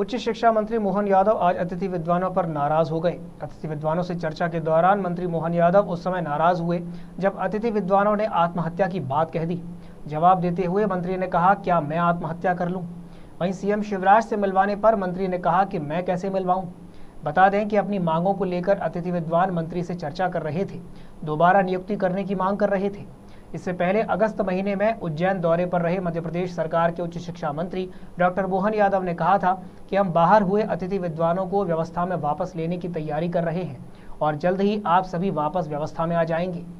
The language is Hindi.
उच्च शिक्षा मंत्री मोहन यादव आज अतिथि विद्वानों पर नाराज़ हो गए। अतिथि विद्वानों से चर्चा के दौरान मंत्री मोहन यादव उस समय नाराज़ हुए, जब अतिथि विद्वानों ने आत्महत्या की बात कह दी। जवाब देते हुए मंत्री ने कहा, क्या मैं आत्महत्या कर लूँ? वहीं सीएम शिवराज से मिलवाने पर मंत्री ने कहा कि मैं कैसे मिलवाऊं? बता दें कि अपनी मांगों को लेकर अतिथि विद्वान मंत्री से चर्चा कर रहे थे। दोबारा नियुक्ति करने की मांग कर रहे थे। इससे पहले अगस्त महीने में उज्जैन दौरे पर रहे मध्य प्रदेश सरकार के उच्च शिक्षा मंत्री डॉक्टर मोहन यादव ने कहा था कि हम बाहर हुए अतिथि विद्वानों को व्यवस्था में वापस लेने की तैयारी कर रहे हैं और जल्द ही आप सभी वापस व्यवस्था में आ जाएँगे।